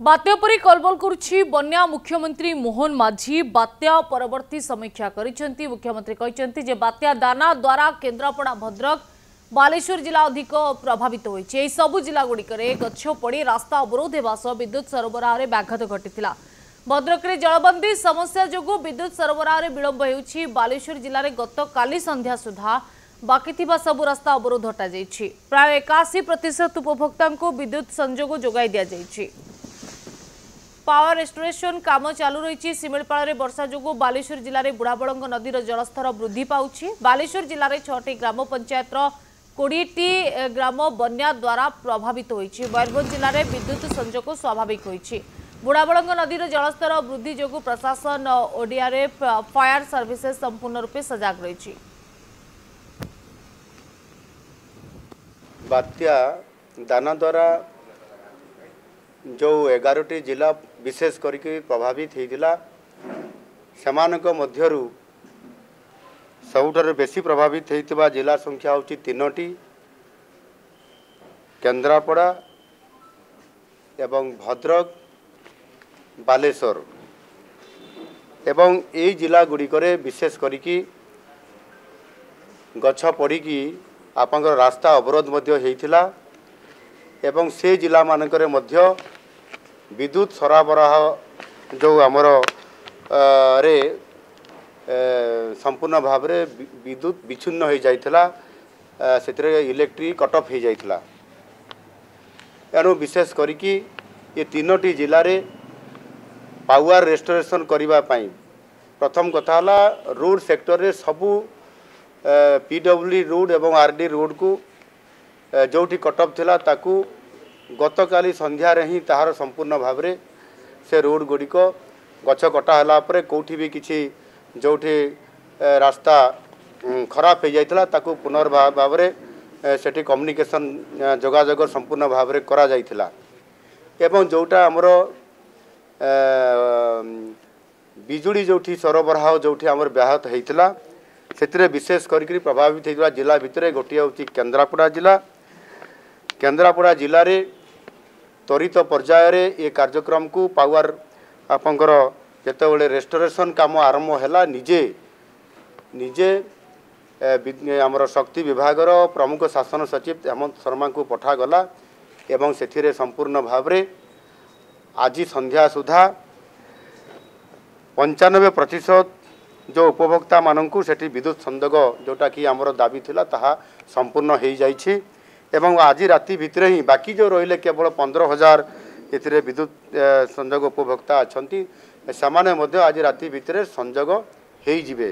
ବାତ୍ୟା ପରେ କଲବଲ କରୁଛି ବନ୍ୟା ମୁଖ୍ୟମନ୍ତ୍ରୀ ମୋହନ ମାଝୀ। ବାତ୍ୟା ପରବର୍ତ୍ତୀ ସମୀକ୍ଷା କରିଛନ୍ତି। ମୁଖ୍ୟମନ୍ତ୍ରୀ କହିଛନ୍ତି ଯେ ବାତ୍ୟା ଦାନା ଦ୍ୱାରା କେନ୍ଦ୍ରାପଡ଼ା ଭଦ୍ରକ ବାଲେଶ୍ୱର ଜିଲ୍ଲା ଅଧିକ ପ୍ରଭାବିତ ହୋଇଛି। ଏହି ସବୁ ଜିଲ୍ଲାଗୁଡ଼ିକରେ ଗଛ ପଡ଼ି ରାସ୍ତା ଅବରୋଧ ହେବା ସହ ବିଦ୍ୟୁତ୍ ସରବରାହରେ ବ୍ୟାଘାତ ଘଟିଥିଲା। ଭଦ୍ରକରେ ଜଳବନ୍ଦୀ ସମସ୍ୟା ଯୋଗୁଁ ବିଦ୍ୟୁତ୍ ସରବରାହରେ ବିଳମ୍ବ ହେଉଛି। ବାଲେଶ୍ୱର ଜିଲ୍ଲାରେ ଗତକାଲି ସନ୍ଧ୍ୟା ସୁଦ୍ଧା ବାକି ଥିବା ସବୁ ରାସ୍ତା ଅବରୋଧ ହଟାଯାଇଛି। ପ୍ରାୟ ଏକାଅଶୀ ପ୍ରତିଶତ ଉପଭୋକ୍ତାଙ୍କୁ ବିଦ୍ୟୁତ୍ ସଂଯୋଗ ଯୋଗାଇ ଦିଆଯାଇଛି। ପାୱାର ରେଷ୍ଟୋରେସନ କାମ ଚାଲୁ ରହିଛି। ଶିମିଳିପାଳରେ ବର୍ଷା ଯୋଗୁଁ ବାଲେଶ୍ୱର ଜିଲ୍ଲାରେ ବୁଢ଼ାବଳଙ୍ଗ ନଦୀର ଜଳସ୍ତର ବୃଦ୍ଧି ପାଉଛି। ବାଲେଶ୍ୱର ଜିଲ୍ଲାରେ ଛଅଟି ଗ୍ରାମ ପଞ୍ଚାୟତର କୋଡ଼ିଏଟି ଗ୍ରାମ ବନ୍ୟା ଦ୍ୱାରା ପ୍ରଭାବିତ ହୋଇଛି। ମୟୂରଭଞ୍ଜ ଜିଲ୍ଲାରେ ବିଦ୍ୟୁତ ସଂଯୋଗ ସ୍ୱାଭାବିକ ହୋଇଛି। ବୁଢ଼ାବଳଙ୍ଗ ନଦୀର ଜଳସ୍ତର ବୃଦ୍ଧି ଯୋଗୁଁ ପ୍ରଶାସନ ଓଡିଆର୍ଏଫ୍ ଫାୟାର ସର୍ଭିସେସ୍ ସମ୍ପୂର୍ଣ୍ଣ ରୂପେ ସଜାଗ ରହିଛି। ବାତ୍ୟା ଦାନା ଦ୍ୱାରା ଯେଉଁ ଏଗାରଟି ଜିଲ୍ଲା ବିଶେଷ କରିକି ପ୍ରଭାବିତ ହେଇଥିଲା ସେମାନଙ୍କ ମଧ୍ୟରୁ ସବୁଠାରୁ ବେଶୀ ପ୍ରଭାବିତ ହେଇଥିବା ଜିଲ୍ଲା ସଂଖ୍ୟା ହେଉଛି ତିନୋଟି। କେନ୍ଦ୍ରାପଡ଼ା ଏବଂ ଭଦ୍ରକ ବାଲେଶ୍ୱର। ଏବଂ ଏଇ ଜିଲ୍ଲାଗୁଡ଼ିକରେ ବିଶେଷ କରିକି ଗଛ ପଡ଼ିକି ଆପଣଙ୍କର ରାସ୍ତା ଅବରୋଧ ମଧ୍ୟ ହେଇଥିଲା। ଏବଂ ସେ ଜିଲ୍ଲାମାନଙ୍କରେ ମଧ୍ୟ ବିଦ୍ୟୁତ ସରବରାହ ଯେଉଁ ଆମର ରେ ସମ୍ପୂର୍ଣ୍ଣ ଭାବରେ ବିଦ୍ୟୁତ ବିଚ୍ଛିନ୍ନ ହୋଇଯାଇଥିଲା ସେଥିରେ ଇଲେକ୍ଟ୍ରି କଟ୍ ଅଫ୍ ହୋଇଯାଇଥିଲା। ଏଣୁ ବିଶେଷ କରିକି ଏ ତିନୋଟି ଜିଲ୍ଲାରେ ପାୱାର ରେଷ୍ଟୋରେସନ୍ କରିବା ପାଇଁ ପ୍ରଥମ କଥା ହେଲା ରୋଡ଼ ସେକ୍ଟରରେ ସବୁ ପି ଡବ୍ଲ୍ୟୁ ରୋଡ଼ ଏବଂ ଆର୍ ଡି ରୋଡ଼କୁ ଯେଉଁଠି କଟଅଫ୍ ଥିଲା ତାକୁ ଗତକାଲି ସନ୍ଧ୍ୟାରେ ହିଁ ତାହାର ସମ୍ପୂର୍ଣ୍ଣ ଭାବରେ ସେ ରୋଡ଼ ଗୁଡ଼ିକ ଗଛ କଟା ହେଲା ପରେ କେଉଁଠି ବି କିଛି ଯେଉଁଠି ରାସ୍ତା ଖରାପ ହେଇଯାଇଥିଲା ତାକୁ ପୁନର୍ଭା ଭାବରେ ସେଠି କମ୍ୟୁନିକେସନ୍ ଯୋଗାଯୋଗ ସମ୍ପୂର୍ଣ୍ଣ ଭାବରେ କରାଯାଇଥିଲା। ଏବଂ ଯେଉଁଟା ଆମର ବିଜୁଳି ଯେଉଁଠି ସରବରାହ ଯେଉଁଠି ଆମର ବ୍ୟାହତ ହେଇଥିଲା ସେଥିରେ ବିଶେଷ କରିକି ପ୍ରଭାବିତ ହେଇଥିବା ଜିଲ୍ଲା ଭିତରେ ଗୋଟିଏ ହେଉଛି କେନ୍ଦ୍ରାପଡ଼ା ଜିଲ୍ଲା କେନ୍ଦ୍ରାପଡ଼ା ଜିଲ୍ଲାରେ ତ୍ୱରିତ ପର୍ଯ୍ୟାୟରେ ଏ କାର୍ଯ୍ୟକ୍ରମକୁ ପାୱାର ଆପଣଙ୍କର ଯେତେବେଳେ ରେଷ୍ଟୋରେସନ୍ କାମ ଆରମ୍ଭ ହେଲା ନିଜେ ନିଜେ ଆମର ଶକ୍ତି ବିଭାଗର ପ୍ରମୁଖ ଶାସନ ସଚିବ ହେମନ୍ତ ଶର୍ମାଙ୍କୁ ପଠାଗଲା ଏବଂ ସେଥିରେ ସମ୍ପୂର୍ଣ୍ଣ ଭାବରେ ଆଜି ସନ୍ଧ୍ୟା ସୁଦ୍ଧା ପଞ୍ଚାନବେ ପ୍ରତିଶତ ଯେଉଁ ଉପଭୋକ୍ତାମାନଙ୍କୁ ସେଠି ବିଦ୍ୟୁତ ସଂଯୋଗ ଯେଉଁଟାକି ଆମର ଦାବି ଥିଲା ତାହା ସମ୍ପୂର୍ଣ୍ଣ ହୋଇଯାଇଛି। ଏବଂ ଆଜି ରାତି ଭିତରେ ହିଁ ବାକି ଯେଉଁ ରହିଲେ କେବଳ ପନ୍ଦର ହଜାର ଏଥିରେ ବିଦ୍ୟୁତ ଏ, ସଂଯୋଗ ଉପଭୋକ୍ତା ଅଛନ୍ତି ସେମାନେ ମଧ୍ୟ ଆଜି ରାତି ଭିତରେ ସଂଯୋଗ ହୋଇଯିବେ